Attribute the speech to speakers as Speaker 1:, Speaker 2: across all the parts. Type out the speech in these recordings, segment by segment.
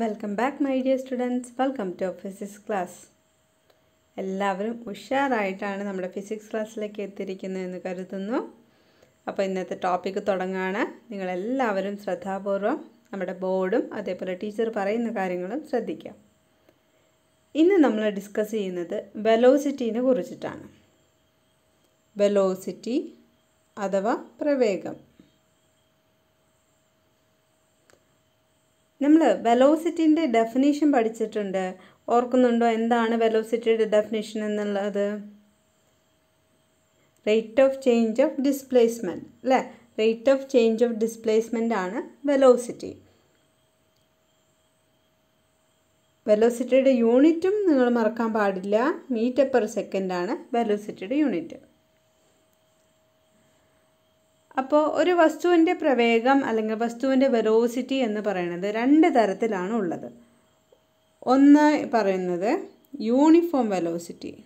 Speaker 1: Welcome back my dear students welcome to physics class എല്ലാവരും ഉഷാറായിട്ടാണ് നമ്മുടെ ഫിസിക്സ് ക്ലാസ്സിലേക്ക് എത്തിയിരിക്കുന്നത് എന്ന് കരുതുന്നു. അപ്പോൾ ഇന്നത്തെ ടോപ്പിക്ക് തുടങ്ങുകയാണ് നിങ്ങളെല്ലാവരും ശ്രദ്ധാപൂർവം നമ്മുടെ ബോർഡും അതേപോലെ ടീച്ചർ പറയുന്ന കാര്യങ്ങളും ശ്രദ്ധിക്കാം ഇന്ന് നമ്മൾ ഡിസ്കസ് ചെയ്യുന്നത് വെലോസിറ്റീനെ കുറിച്ചിട്ടാണ്. വെലോസിറ്റി അഥവാ പ്രവേഗം. നമ്മൾ വെലോസിറ്റിന്റെ ഡെഫിനേഷൻ പഠിച്ചിട്ടുണ്ട്. ഓർക്കുന്നുണ്ടോ എന്താണ് വെലോസിറ്റിയുടെ ഡെഫിനേഷൻ എന്നുള്ളത്? Rate of change of displacement അല്ലേ? Rate of change of displacement ആണ് വെലോസിറ്റി വെലോസിറ്റിയുടെ യൂണിറ്റും നിങ്ങൾ മറക്കാൻ പാടില്ല. മീറ്റർ പെർ സെക്കൻഡാണ് വെലോസിറ്റിയുടെ യൂണിറ്റ് അപ്പോൾ ഒരു വസ്തുവിന്റെ പ്രവേഗം അല്ലെങ്കിൽ വസ്തുവിന്റെ വെലോസിറ്റി എന്ന് പറയുന്നത് രണ്ട് തരത്തിലാണ് ഉള്ളത്. ഒന്ന് പറയുന്നത് യൂണിഫോം വെലോസിറ്റി.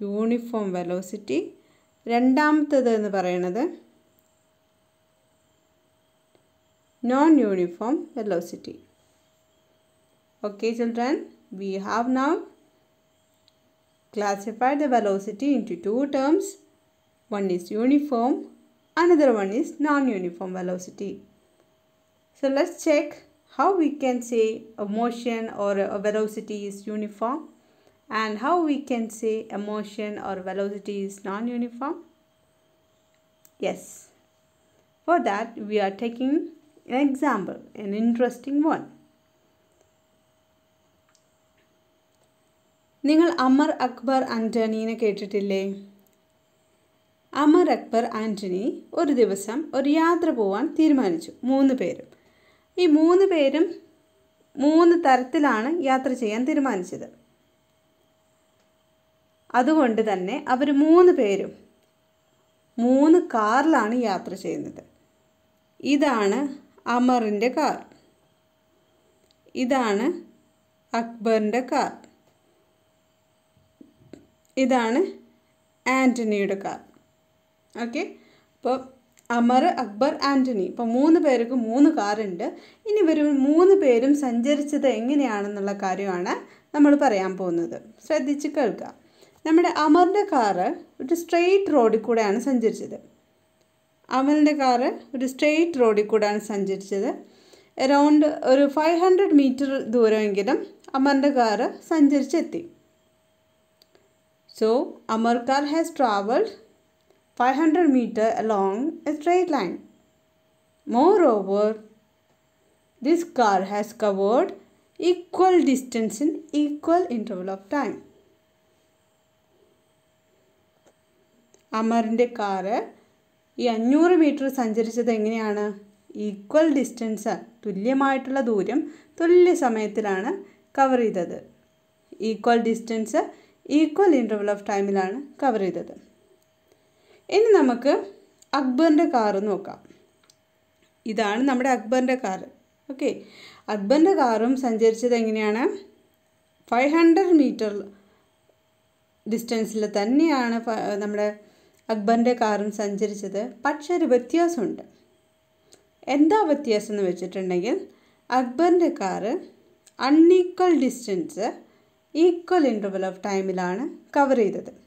Speaker 1: Uniform velocity. രണ്ടാമത്തേത് എന്ന് പറയുന്നത് non uniform velocity okay children we have now classified the velocity into two terms. One is uniform another one is non-uniform velocity so let's check how we can say a motion or a velocity is uniform and how we can say a motion or velocity is non-uniform yes for that we are taking an example an interesting one നിങ്ങൾ അമർ അക്ബർ ആൻ്റണീനെ കേട്ടിട്ടില്ലേ അമർ അക്ബർ ആന്റണി ഒരു ദിവസം ഒരു യാത്ര പോവാൻ തീരുമാനിച്ചു. മൂന്ന് പേരും. ഈ മൂന്ന് പേരും മൂന്ന് തരത്തിലാണ് യാത്ര ചെയ്യാൻ തീരുമാനിച്ചത്. അതുകൊണ്ട് തന്നെ അവർ മൂന്ന് പേരും മൂന്ന് കാറിലാണ് യാത്ര ചെയ്യുന്നത്. ഇതാണ് അമറിന്റെ കാർ. ഇതാണ് അക്ബറിന്റെ കാർ. ഇതാണ് ആന്റണിയുടെ കാർ. ഓക്കെ അപ്പോൾ അമർ അക്ബർ ആന്റണി ഇപ്പോൾ മൂന്ന് പേർക്ക് മൂന്ന് കാറുണ്ട്. ഇനി ഇവർ മൂന്ന് പേരും സഞ്ചരിച്ചത് എങ്ങനെയാണെന്നുള്ള കാര്യമാണ് നമ്മൾ പറയാൻ പോകുന്നത്. ശ്രദ്ധിച്ച് കേൾക്കുക. നമ്മുടെ അമറിന്റെ കാറ് ഒരു സ്ട്രെയിറ്റ് റോഡിൽ കൂടെയാണ് സഞ്ചരിച്ചത്. അമലിന്റെ കാറ് ഒരു സ്ട്രെയിറ്റ് റോഡിൽ കൂടെയാണ് സഞ്ചരിച്ചത്. അറൗണ്ട് ഒരു ഫൈവ് ഹൺഡ്രഡ് മീറ്റർ ദൂരമെങ്കിലും അമറിന്റെ car സഞ്ചരിച്ചെത്തി. So Amar car has travelled 500 meter along a straight line. Moreover, this car has covered equal distance in equal interval of time. അമറിന്റെ കാറ് ഈ അഞ്ഞൂറ് മീറ്റർ സഞ്ചരിച്ചത് എങ്ങനെയാണ് ഈക്വൽ ഡിസ്റ്റൻസ് തുല്യമായിട്ടുള്ള ദൂരം തുല്യ സമയത്തിലാണ് കവർ ചെയ്തത് equal distance equal interval of ടൈമിലാണ് കവർ ചെയ്തത് ഇനി നമുക്ക് അക്ബറിന്റെ കാറ് നോക്കാം. ഇതാണ് നമ്മുടെ അക്ബറിന്റെ കാർ ഓക്കെ. അക്ബറിന്റെ കാറും സഞ്ചരിച്ചത് എങ്ങനെയാണ്? ഫൈവ് ഹൺഡ്രഡ് മീറ്റർ ഡിസ്റ്റൻസിൽ തന്നെയാണ് നമ്മുടെ അക്ബറിന്റെ കാറും സഞ്ചരിച്ചത്. പക്ഷേ ഒരു വ്യത്യാസമുണ്ട്. എന്താ വ്യത്യാസം എന്ന് വെച്ചിട്ടുണ്ടെങ്കിൽ അക്ബറിന്റെ car unequal distance equal interval of ടൈമിലാണ് കവർ ചെയ്തത്.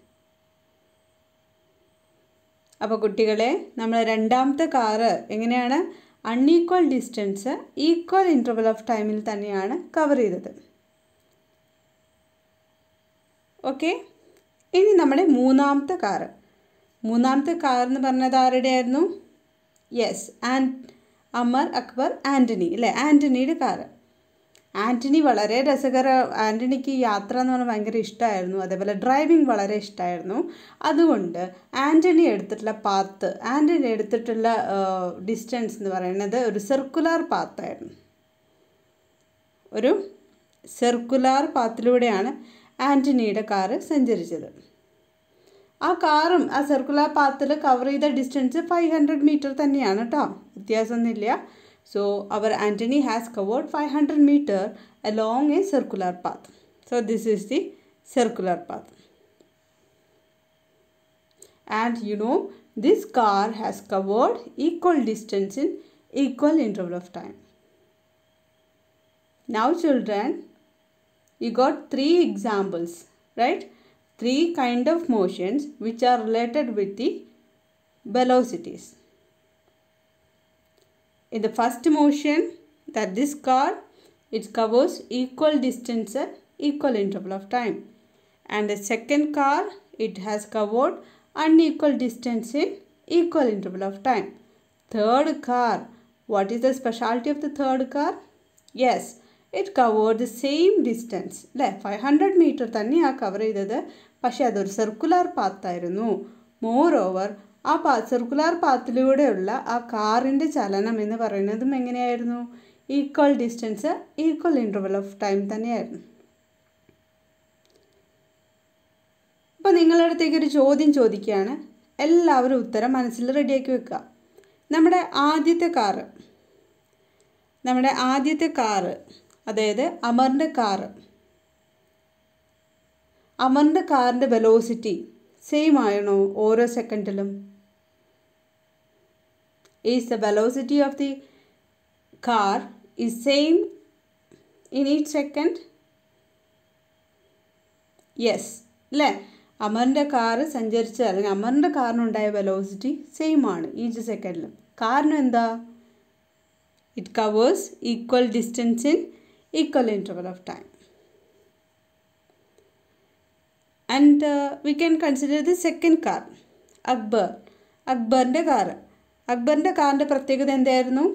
Speaker 1: അപ്പോൾ കുട്ടികളെ നമ്മൾ രണ്ടാമത്തെ കാറ് എങ്ങനെയാണ്? Unequal distance equal interval of ടൈമിൽ തന്നെയാണ് കവർ ചെയ്തത്. ഓക്കെ ഇനി നമ്മുടെ മൂന്നാമത്തെ കാറ് മൂന്നാമത്തെ കാർ എന്ന് പറഞ്ഞത് ആരുടെ ആയിരുന്നു യെസ് ആൻ അമർ അക്ബർ ആന്റണി അല്ലേ? ആന്റണിയുടെ കാറ് ആന്റണി വളരെ രസകര ആന്റണിക്ക് യാത്ര എന്ന് പറഞ്ഞാൽ ഭയങ്കര ഇഷ്ടമായിരുന്നു അതേപോലെ ഡ്രൈവിംഗ് വളരെ ഇഷ്ടമായിരുന്നു അതുകൊണ്ട് ആന്റണി എടുത്തിട്ടുള്ള പാത്ത് ആന്റണി എടുത്തിട്ടുള്ള ഡിസ്റ്റൻസ് എന്ന് പറയുന്നത് ഒരു സർക്കുലാർ പാത്തായിരുന്നു ഒരു സർക്കുലാർ പാത്തിലൂടെയാണ് ആന്റണിയുടെ കാറ് സഞ്ചരിച്ചത്. ആ കാറും ആ സർക്കുലാർ പാത്തിൽ കവർ ചെയ്ത ഡിസ്റ്റൻസ് ഫൈവ് ഹൺഡ്രഡ് മീറ്റർ തന്നെയാണ് കേട്ടോ വ്യത്യാസമൊന്നുമില്ല. So our Antony has covered 500 meter along a circular path. So this is the circular path. And you know this car has covered equal distance in equal interval of time. Now children, you got three examples, right? Three kind of motions which are related with the velocities. In the first motion, that this car, it covers equal distance at equal interval of time. And the second car, it has covered unequal distance in equal interval of time. Third car, what is the specialty of the third car? Yes, it covered the same distance അല്ലേ five hundred metre തന്നെയാണ് cover ചെയ്തത് പക്ഷേ അതൊരു circular പാത്തായിരുന്നു more over ആ പാ circular പാത്തിലൂടെയുള്ള ആ കാറിന്റെ ചലനം എന്ന് പറയുന്നതും എങ്ങനെയായിരുന്നു? Equal distance equal interval of time തന്നെയായിരുന്നു. അപ്പോൾ നിങ്ങളുടെ അടുത്തേക്ക് ഒരു ചോദ്യം ചോദിക്കുകയാണ്. എല്ലാവരും ഉത്തരം മനസ്സിൽ റെഡിയാക്കി വെക്കുക. നമ്മുടെ ആദ്യത്തെ കാറ് നമ്മുടെ ആദ്യത്തെ കാറ് അതായത് അമറിന്റെ കാറ് അമറിന്റെ കാറിന്റെ വെലോസിറ്റി സെയിം ആണോ ഓരോ സെക്കൻഡിലും is the velocity of the car is same in each second yes അല്ലേ അമറിന്റെ കാറ് സഞ്ചരിച്ച അല്ലെങ്കിൽ അമറിന്റെ കാറിനുണ്ടായ വെലോസിറ്റി സെയിം ആണ് ഈച്ച് സെക്കൻഡിലും കാരണം എന്താ? It covers equal distance in equal interval of time and we can consider the second car Akbar അക്ബറിന്റെ കാറ് അക്ബറിന്റെ കാറിന്റെ പ്രത്യേകത എന്തായിരുന്നു?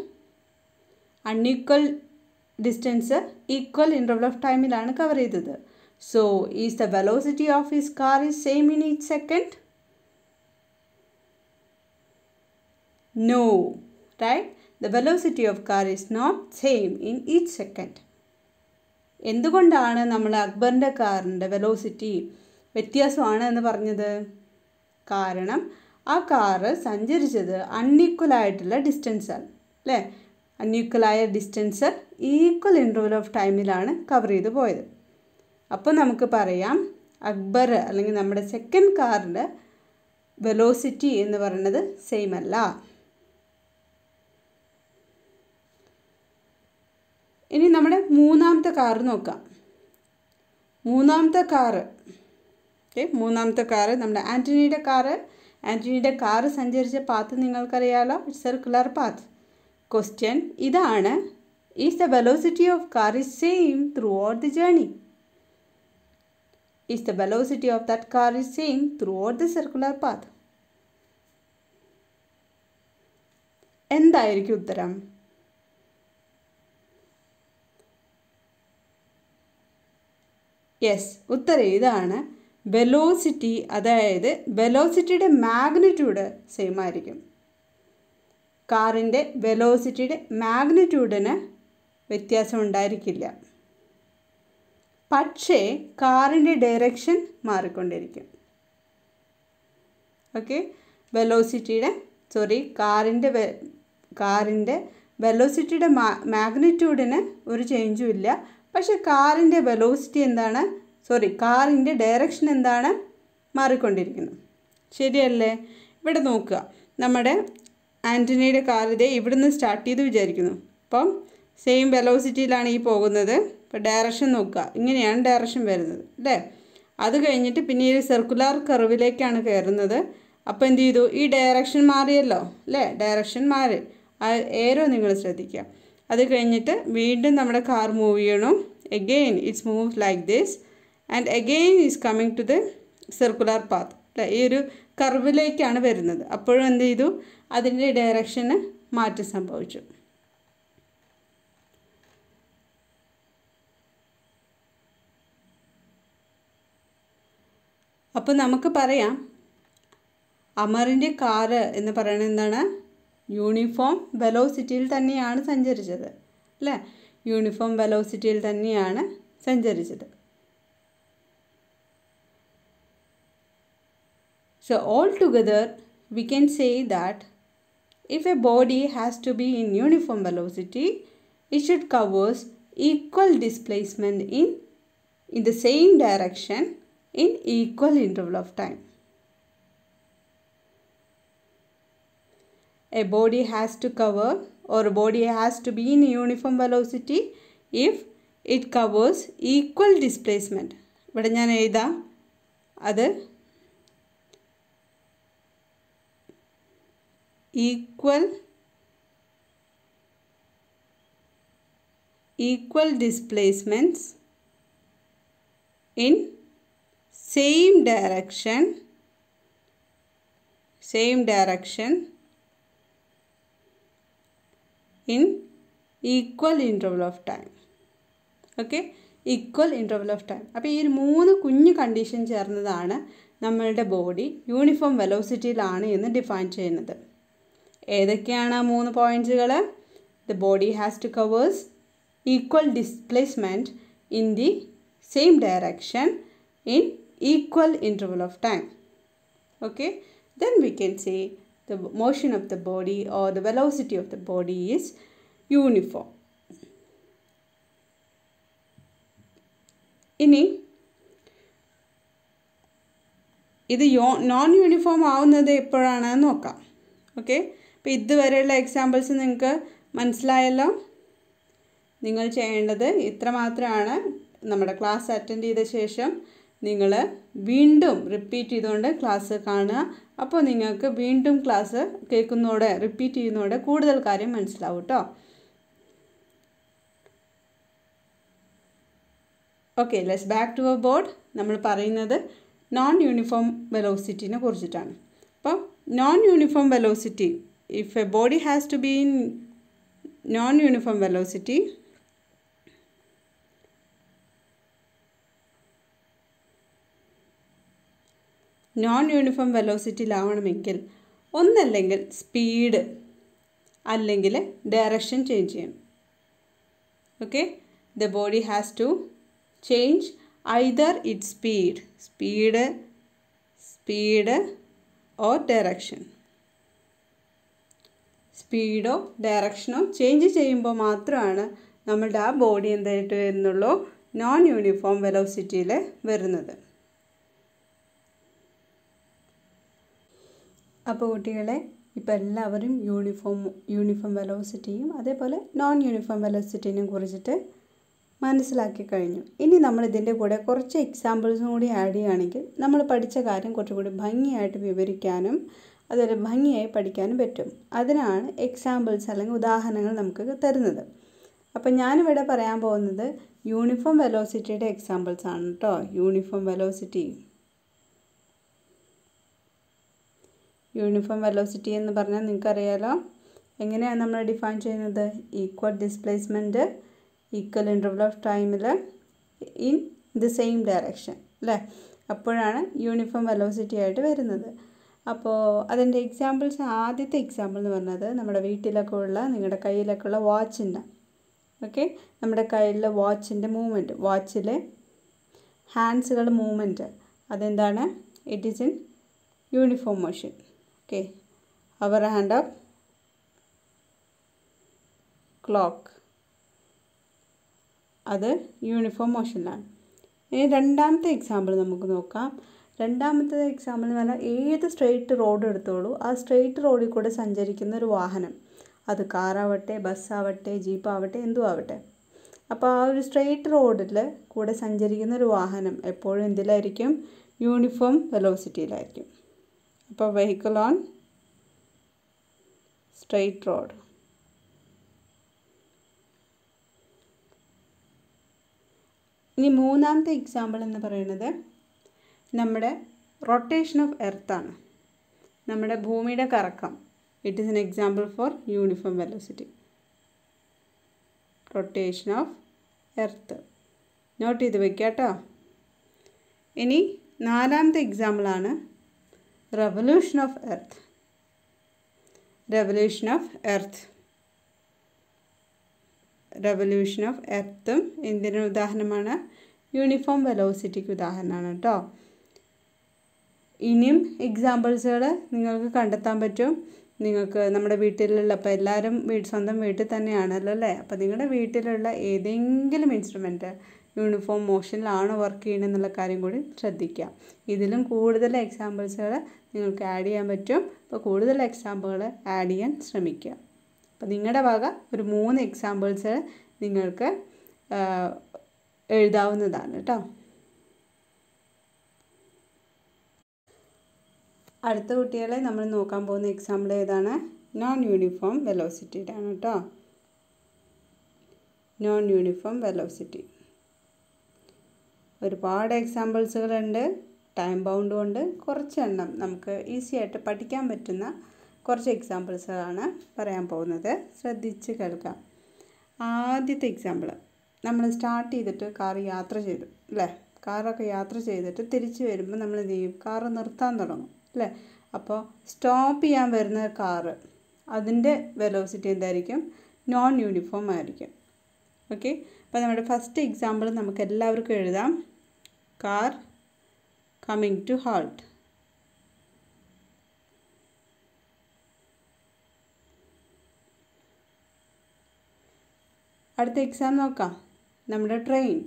Speaker 1: Unequal distance equal interval of ടൈമിലാണ് കവർ ചെയ്തത്. So is the velocity of his car is same in each second no right the velocity of car is not same in each second എന്തുകൊണ്ടാണ് നമ്മൾ അക്ബറിന്റെ കാറിന്റെ വെലോസിറ്റി വ്യത്യാസമാണ് എന്ന് പറഞ്ഞത്? കാരണം ആ കാറ് സഞ്ചരിച്ചത് അൺഈക്വലായിട്ടുള്ള ഡിസ്റ്റൻസാണ് അല്ലേ? അൺഈക്വലായ ഡിസ്റ്റൻസ് ഈക്വൽ ഇന്റർവൽ ഓഫ് ടൈമിലാണ് കവർ ചെയ്ത് പോയത്. അപ്പോൾ നമുക്ക് പറയാം അക്ബർ അല്ലെങ്കിൽ നമ്മുടെ സെക്കൻഡ് കാറിന്റെ വെലോസിറ്റി എന്ന് പറയുന്നത് സെയിം അല്ല. ഇനി നമ്മുടെ മൂന്നാമത്തെ കാറ് നോക്കാം. മൂന്നാമത്തെ കാറ് ഓക്കെ മൂന്നാമത്തെ കാറ് നമ്മുടെ ആന്റണിയുടെ കാറ് ആന്റണിയുടെ കാറ് സഞ്ചരിച്ച പാത്ത് നിങ്ങൾക്കറിയാലോ? സർക്കുലർ പാത്ത് ക്വസ്റ്റ്യൻ ഇതാണ് is the velocity of car is same throughout the journey is the velocity of of car is same throughout the circular path എന്തായിരിക്കും ഉത്തരം? Yes ഉത്തരം ഇതാണ്. വെലോസിറ്റി അതായത് വെലോസിറ്റിയുടെ മാഗ്നിറ്റ്യൂഡ് സെയിം ആയിരിക്കും. കാറിന്റെ വെലോസിറ്റിയുടെ മാഗ്നിറ്റ്യൂഡിന് വ്യത്യാസം ഉണ്ടായിരിക്കില്ല പക്ഷേ കാറിന്റെ ഡയറക്ഷൻ മാറിക്കൊണ്ടിരിക്കും. ഓക്കെ വെലോസിറ്റിയുടെ സോറി കാറിന്റെ കാറിന്റെ വെലോസിറ്റിയുടെ മാ മാഗ്നിറ്റ്യൂഡിന് ഒരു ചേഞ്ചും ഇല്ല. പക്ഷേ കാറിന്റെ വെലോസിറ്റി എന്താണ്? സോറി കാറിന്റെ ഡയറക്ഷൻ എന്താണ്? മാറിക്കൊണ്ടിരിക്കുന്നത് ശരിയല്ലേ? ഇവിടെ നോക്കുക. നമ്മുടെ ആന്റണിയുടെ കാർ ഇതേ ഇവിടുന്ന് സ്റ്റാർട്ട് ചെയ്ത് വിചാരിക്കുന്നു. അപ്പം സെയിം വെലോസിറ്റിയിലാണ് ഈ പോകുന്നത്. ഇപ്പോൾ ഡയറക്ഷൻ നോക്കുക. ഇങ്ങനെയാണ് ഡയറക്ഷൻ വരുന്നത് അല്ലേ? അത് കഴിഞ്ഞിട്ട് പിന്നെ ഈ സർക്കുലർ കർവിലേക്കാണ് കയറുന്നത്. അപ്പോൾ എന്ത് ചെയ്തു? ഈ ഡയറക്ഷൻ മാറിയല്ലോ അല്ലേ? ഡയറക്ഷൻ മാറി. ഏരോ നിങ്ങൾ ശ്രദ്ധിക്കുക. അത് കഴിഞ്ഞിട്ട് വീണ്ടും നമ്മുടെ കാർ മൂവ് ചെയ്യണം. Again it's move like this and again is coming to the circular path ഈ ഒരു കർവിലേക്കാണ് വരുന്നത്. അപ്പോഴും എന്ത് ചെയ്തു? അതിന്റെ ഡയറക്ഷന് മാറ്റം സംഭവിച്ചു. അപ്പോൾ നമുക്ക് പറയാം അമറിന്റെ കാറ് എന്ന് പറയുന്നത് എന്താണ്? യൂണിഫോം വെലോസിറ്റിയിൽ തന്നെയാണ് സഞ്ചരിച്ചത്. അല്ലേ യൂണിഫോം വെലോസിറ്റിയിൽ തന്നെയാണ് സഞ്ചരിച്ചത്. So altogether we can say that if a body has to be in uniform velocity, it should covers equal displacement in, in the same direction in equal interval of time. A body has to cover or a body has to be in uniform velocity if it covers equal displacement ഇവിടെ ഞാൻ എഴുതാം അത് equal equal displacements in same direction same direction in equal interval of time. Okay equal interval of time അപ്പോൾ ഈ ഒരു മൂന്ന് കുഞ്ഞു condition ചേർന്നതാണ് നമ്മളുടെ ബോഡി യൂണിഫോം വെലോസിറ്റിയിലാണ് എന്ന് ഡിഫൈൻ ചെയ്യുന്നത്. ഏതൊക്കെയാണ് ആ മൂന്ന് പോയിന്റ്സുകൾ the body has to covers equal displacement in the same direction in equal interval of time okay then we can say the motion of the body or the velocity of the body is uniform ഇനി ഇത് യോ non uniform ആവുന്നത് എപ്പോഴാണെന്ന് നോക്കാം okay അപ്പോൾ ഇതുവരെയുള്ള examples നിങ്ങൾക്ക് മനസ്സിലായല്ലോ. നിങ്ങൾ ചെയ്യേണ്ടത് ഇത്ര മാത്രമാണ്. നമ്മുടെ ക്ലാസ് അറ്റൻഡ് ചെയ്ത ശേഷം നിങ്ങൾ വീണ്ടും റിപ്പീറ്റ് ചെയ്തുകൊണ്ട് ക്ലാസ് കാണുക. അപ്പോൾ നിങ്ങൾക്ക് വീണ്ടും ക്ലാസ് കേൾക്കുന്നതോടെ റിപ്പീറ്റ് ചെയ്യുന്നതോടെ കൂടുതൽ കാര്യം മനസ്സിലാവും കേട്ടോ okay let's back to a board നമ്മൾ പറയുന്നത് നോൺ യൂണിഫോം വെലോസിറ്റിനെ കുറിച്ചിട്ടാണ്. അപ്പോൾ non uniform velocity a body has to be in non uniform velocity non uniform വെലോസിറ്റിയിലാവണമെങ്കിൽ ഒന്നല്ലെങ്കിൽ സ്പീഡ് അല്ലെങ്കിൽ ഡയറക്ഷൻ ചേഞ്ച് ചെയ്യണം. Okay the body has to change either it speed speed speed or direction സ്പീഡോ ഡയറക്ഷനോ change ചെയ്യുമ്പോൾ മാത്രമാണ് നമ്മളുടെ ആ body എന്തായിട്ട് വരുന്നുള്ളൂ? നോൺ യൂണിഫോം വെലോസിറ്റിയിൽ വരുന്നത്. അപ്പോൾ കുട്ടികളെ ഇപ്പോൾ എല്ലാവരും യൂണിഫോം യൂണിഫോം വെലോസിറ്റിയും അതേപോലെ നോൺ യൂണിഫോം വെലോസിറ്റിനെയും കുറിച്ചിട്ട് മനസ്സിലാക്കി കഴിഞ്ഞു. ഇനി നമ്മൾ ഇതിന്റെ കൂടെ കുറച്ച് എക്സാമ്പിൾസും കൂടി ആഡ് ചെയ്യുകയാണെങ്കിൽ നമ്മൾ പഠിച്ച കാര്യം കുറച്ചുകൂടി ഭംഗിയായിട്ട് വിവരിക്കാനും അതുപോലെ ഭംഗിയായി പഠിക്കാനും പറ്റും. അതിനാണ് എക്സാമ്പിൾസ് അല്ലെങ്കിൽ ഉദാഹരണങ്ങൾ നമുക്ക് തരുന്നത്. അപ്പോൾ ഞാനിവിടെ പറയാൻ പോകുന്നത് യൂണിഫോം വെലോസിറ്റിയുടെ എക്സാമ്പിൾസ് ആണ് കേട്ടോ യൂണിഫോം വെലോസിറ്റി യൂണിഫോം വെലോസിറ്റി എന്ന് പറഞ്ഞാൽ നിങ്ങൾക്കറിയാലോ? എങ്ങനെയാണ് നമ്മൾ ഡിഫൈൻ ചെയ്യുന്നത്? Equal displacement equal interval of ടൈമിൽ ഇൻ ദി സെയിം ഡയറക്ഷൻ അല്ലേ? അപ്പോഴാണ് യൂണിഫോം വെലോസിറ്റി ആയിട്ട് വരുന്നത്. അപ്പോൾ അതിന്റെ എക്സാമ്പിൾസ് ആദ്യത്തെ എക്സാമ്പിൾ എന്ന് പറഞ്ഞത് നമ്മുടെ വീട്ടിലൊക്കെ ഉള്ള നിങ്ങളുടെ കയ്യിലൊക്കെ ഉള്ള വാച്ചിന്റെ ഓക്കെ നമ്മുടെ കയ്യിലെ വാച്ചിന്റെ മൂവ്മെന്റ് വാച്ചിലെ ഹാൻഡ്സുകൾ മൂവ്മെന്റ് അതെന്താണ്? It is in uniform motion okay hour hand of clock അത് യൂണിഫോം മോഷനിലാണ് ഇനി രണ്ടാമത്തെ എക്സാമ്പിൾ നമുക്ക് നോക്കാം. രണ്ടാമത്തെ എക്സാമ്പിൾ എന്ന് പറഞ്ഞാൽ ഏത് സ്ട്രെയിറ്റ് റോഡ് എടുത്തോളൂ ആ സ്ട്രെയിറ്റ് റോഡിൽ കൂടെ സഞ്ചരിക്കുന്ന ഒരു വാഹനം. അത് കാറാവട്ടെ ബസ്സാവട്ടെ ജീപ്പാവട്ടെ എന്തും ആവട്ടെ. അപ്പോൾ ആ ഒരു സ്ട്രെയിറ്റ് റോഡിൽ കൂടെ സഞ്ചരിക്കുന്ന ഒരു വാഹനം എപ്പോഴും എന്തിലായിരിക്കും? യൂണിഫോം വെലോസിറ്റിയിലായിരിക്കും അപ്പോൾ വെഹിക്കിൾ ഓൺ സ്ട്രെയിറ്റ് റോഡ് ഇനി മൂന്നാമത്തെ എക്സാമ്പിൾ എന്ന് പറയുന്നത് നമ്മുടെ റൊട്ടേഷൻ ഓഫ് എർത്താണ് നമ്മുടെ ഭൂമിയുടെ കറക്കം. It is an example for uniform velocity rotation of earth note ചെയ്ത് വെക്കുക കേട്ടോ. ഇനി നാലാമത്തെ എക്സാമ്പിളാണ് revolution of earth revolution of earth revolution of എർത്തും എന്തിനു ഉദാഹരണമാണ് യൂണിഫോം വെലോസിറ്റിക്ക് ഉദാഹരണമാണ് കേട്ടോ. ഇനിയും എക്സാമ്പിൾസുകൾ നിങ്ങൾക്ക് കണ്ടെത്താൻ പറ്റും. നിങ്ങൾക്ക് നമ്മുടെ വീട്ടിലുള്ള അപ്പോൾ എല്ലാവരും വീട് സ്വന്തം വീട്ടിൽ തന്നെയാണല്ലോ അല്ലേ? അപ്പോൾ നിങ്ങളുടെ വീട്ടിലുള്ള ഏതെങ്കിലും ഇൻസ്ട്രുമെന്റ് യൂണിഫോം മോഷനിലാണ് വർക്ക് ചെയ്യണമെന്നുള്ള കാര്യം കൂടി ശ്രദ്ധിക്കുക. ഇതിലും കൂടുതൽ എക്സാമ്പിൾസുകൾ നിങ്ങൾക്ക് ആഡ് ചെയ്യാൻ പറ്റും. അപ്പോൾ കൂടുതൽ എക്സാമ്പിളുകൾ ആഡ് ചെയ്യാൻ ശ്രമിക്കുക. അപ്പോൾ നിങ്ങളുടെ വക ഒരു മൂന്ന് എക്സാമ്പിൾസ് നിങ്ങൾക്ക് എഴുതാവുന്നതാണ് കേട്ടോ. അടുത്ത കുട്ടികളെ നമ്മൾ നോക്കാൻ പോകുന്ന എക്സാമ്പിൾ ഏതാണ്? നോൺ യൂണിഫോം വെലോസിറ്റിയുടെ ആണ് കേട്ടോ. നോൺ യൂണിഫോം വെലോസിറ്റി ഒരുപാട് എക്സാമ്പിൾസുകളുണ്ട് ടൈം ബൗണ്ട് കൊണ്ട് കുറച്ചെണ്ണം നമുക്ക് ഈസി ആയിട്ട് പഠിക്കാൻ പറ്റുന്ന കുറച്ച് എക്സാമ്പിൾസുകളാണ് പറയാൻ പോകുന്നത്. ശ്രദ്ധിച്ച് കേൾക്കാം. ആദ്യത്തെ എക്സാമ്പിൾ നമ്മൾ സ്റ്റാർട്ട് ചെയ്തിട്ട് കാർ യാത്ര ചെയ്തു അല്ലേ? കാറൊക്കെ യാത്ര ചെയ്തിട്ട് തിരിച്ച് വരുമ്പോൾ നമ്മൾ എന്ത് ചെയ്യും? കാറ് നിർത്താൻ തുടങ്ങും. അല്ലേ? അപ്പോൾ സ്റ്റോപ്പ് ചെയ്യാൻ വരുന്ന കാറ് അതിന്റെ വെലോസിറ്റി എന്തായിരിക്കും? നോൺ യൂണിഫോം ആയിരിക്കും. ഓക്കെ അപ്പോൾ നമ്മുടെ ഫസ്റ്റ് എക്സാമ്പിൾ നമുക്ക് എല്ലാവർക്കും എഴുതാം. കാർ കമ്മിങ് ടു ഹാൾട്ട് അടുത്ത എക്സാം നോക്കാം. നമ്മുടെ ട്രെയിൻ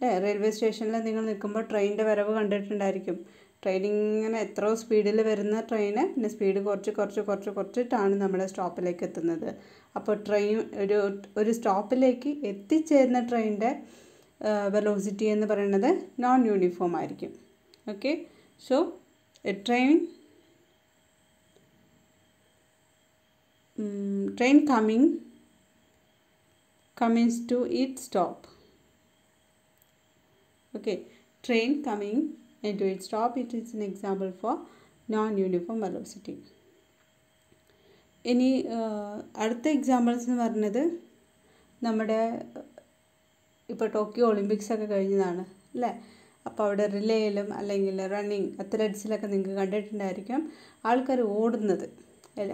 Speaker 1: അല്ലേ? റെയിൽവേ സ്റ്റേഷനിൽ നിങ്ങൾ നിൽക്കുമ്പോൾ ട്രെയിനിന്റെ വരവ് കണ്ടിട്ടുണ്ടായിരിക്കും. ട്രെയിൻ ഇങ്ങനെ എത്ര സ്പീഡിൽ വരുന്ന ട്രെയിന് പിന്നെ സ്പീഡ് കുറച്ച് കുറച്ച് കുറച്ച് കുറച്ചിട്ടാണ് നമ്മുടെ സ്റ്റോപ്പിലേക്ക് എത്തുന്നത്. അപ്പോൾ ട്രെയിൻ ഒരു ഒരു സ്റ്റോപ്പിലേക്ക് എത്തിച്ചേരുന്ന ട്രെയിനിന്റെ വെലോസിറ്റി എന്ന് പറയുന്നത് നോൺ യൂണിഫോം ആയിരിക്കും. Okay? So a train train coming comings to it stop. Okay? Train coming into its top, it is an example for non-uniform velocity. ഇനി അടുത്ത എക്സാമ്പിൾസ് എന്ന് പറഞ്ഞത് നമ്മുടെ ഇപ്പോൾ ടോക്കിയോ ഒളിമ്പിക്സ് ഒക്കെ കഴിഞ്ഞതാണ് അല്ലേ? അപ്പോൾ അവിടെ റിലേയിലും അല്ലെങ്കിൽ റണ്ണിങ് അത്ലറ്റ്സിലൊക്കെ നിങ്ങൾക്ക് കണ്ടിട്ടുണ്ടായിരിക്കും ആൾക്കാർ ഓടുന്നത്.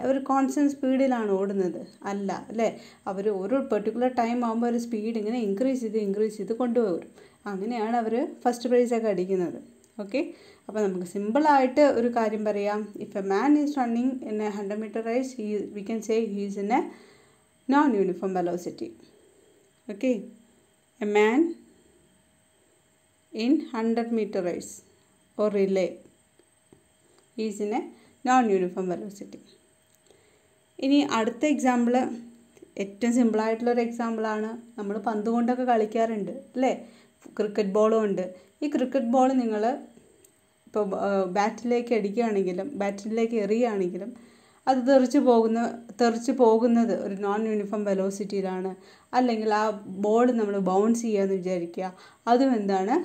Speaker 1: അവർ കോൺസ്റ്റന്റ് സ്പീഡിലാണ് ഓടുന്നത്. അല്ല അല്ലേ? അവർ ഒരു പെർട്ടിക്കുലർ ടൈം ആകുമ്പോൾ ഒരു സ്പീഡ് ഇങ്ങനെ ഇൻക്രീസ് ചെയ്ത് ഇൻക്രീസ് ചെയ്ത് കൊണ്ടുപോകും അങ്ങനെയാണ് അവർ ഫസ്റ്റ് പ്രൈസൊക്കെ അടിക്കുന്നത്. ഓക്കെ അപ്പോൾ നമുക്ക് സിമ്പിളായിട്ട് ഒരു കാര്യം പറയാം. If a man is running in a hundred metre race he we can say he's in a non uniform velocity okay a man in 100 meter race or relay is in a non uniform velocity ഇനി അടുത്ത example ഏറ്റവും സിമ്പിളായിട്ടുള്ളൊരു എക്സാമ്പിളാണ് നമ്മൾ പന്ത് കൊണ്ടൊക്കെ കളിക്കാറുണ്ട് അല്ലേ? ക്രിക്കറ്റ് ബോളും ഉണ്ട്. ഈ ക്രിക്കറ്റ് ബോൾ നിങ്ങൾ ഇപ്പോൾ ബാറ്റിലേക്ക് അടിക്കുകയാണെങ്കിലും ബാറ്റിലേക്ക് എറിയുകയാണെങ്കിലും അത് തെറിച്ച് പോകുന്ന തെറിച്ച് പോകുന്നത് ഒരു നോൺ യൂണിഫോം വെലോസിറ്റിയിലാണ് അല്ലെങ്കിൽ ആ ബോൾ നമ്മൾ ബൗൺസ് ചെയ്യാമെന്ന് വിചാരിക്കുക. അതും എന്താണ്?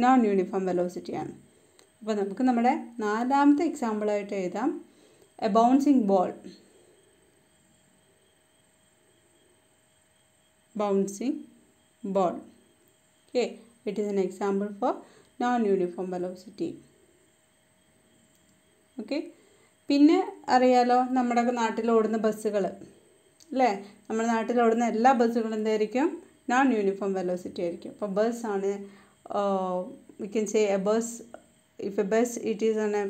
Speaker 1: നോൺ യൂണിഫോം വെലോസിറ്റിയാണ് അപ്പോൾ നമുക്ക് നമ്മുടെ നാലാമത്തെ എക്സാമ്പിളായിട്ട് എഴുതാം. A bouncing ball bouncing ball okay it is an example for non-uniform velocity. Okay പിന്നെ അറിയാലോ നമ്മുടെ നാട്ടിൽ ഓടുന്ന ബസ്സുകൾ അല്ലേ? നമ്മുടെ നാട്ടിൽ ഓടുന്ന എല്ലാ ബസ്സുകളും എന്തായിരിക്കും? നോൺ യൂണിഫോം വെലോസിറ്റി ആയിരിക്കും അപ്പോൾ ബസ്സാണ് we can say a bus if a bus it is an a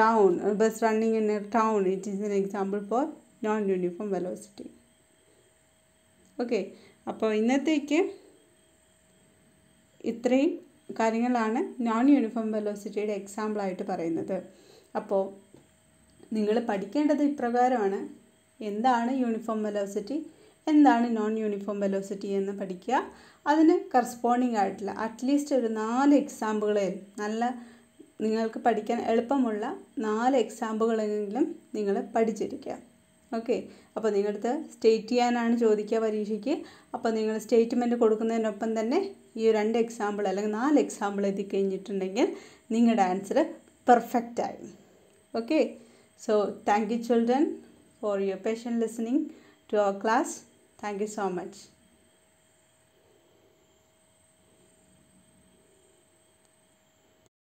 Speaker 1: town bus running in a town it is an example for non uniform velocity okay അപ്പോൾ ഇന്നത്തേക്ക് ഇത്രയും കാര്യങ്ങളാണ് നോൺ യൂണിഫോം വെലോസിറ്റിയുടെ എക്സാമ്പിളായിട്ട് പറയുന്നത്. അപ്പോൾ നിങ്ങൾ പഠിക്കേണ്ടത് ഇപ്രകാരമാണ്. എന്താണ് യൂണിഫോം വെലോസിറ്റി എന്താണ് നോൺ യൂണിഫോം വെലോസിറ്റി എന്ന് പഠിക്കുക. അതിന് കറസ്പോണ്ടിങ് ആയിട്ടുള്ള അറ്റ്ലീസ്റ്റ് ഒരു നാല് എക്സാമ്പിളെങ്കിലും നല്ല നിങ്ങൾക്ക് പഠിക്കാൻ എളുപ്പമുള്ള നാല് എക്സാമ്പിളെങ്കിലും നിങ്ങൾ പഠിച്ചിരിക്കുക. ഓക്കെ അപ്പോൾ നിങ്ങളുടെ സ്റ്റേറ്റ് ചെയ്യാനാണ് ചോദിക്കുക പരീക്ഷയ്ക്ക്. അപ്പോൾ നിങ്ങൾ സ്റ്റേറ്റ്മെന്റ് കൊടുക്കുന്നതിനൊപ്പം തന്നെ ഈ രണ്ട് എക്സാമ്പിൾ അല്ലെങ്കിൽ നാല് എക്സാമ്പിൾ എത്തി കഴിഞ്ഞിട്ടുണ്ടെങ്കിൽ നിങ്ങളുടെ ആൻസർ പെർഫെക്റ്റായി okay so thank you children for your patient listening to our class thank you so much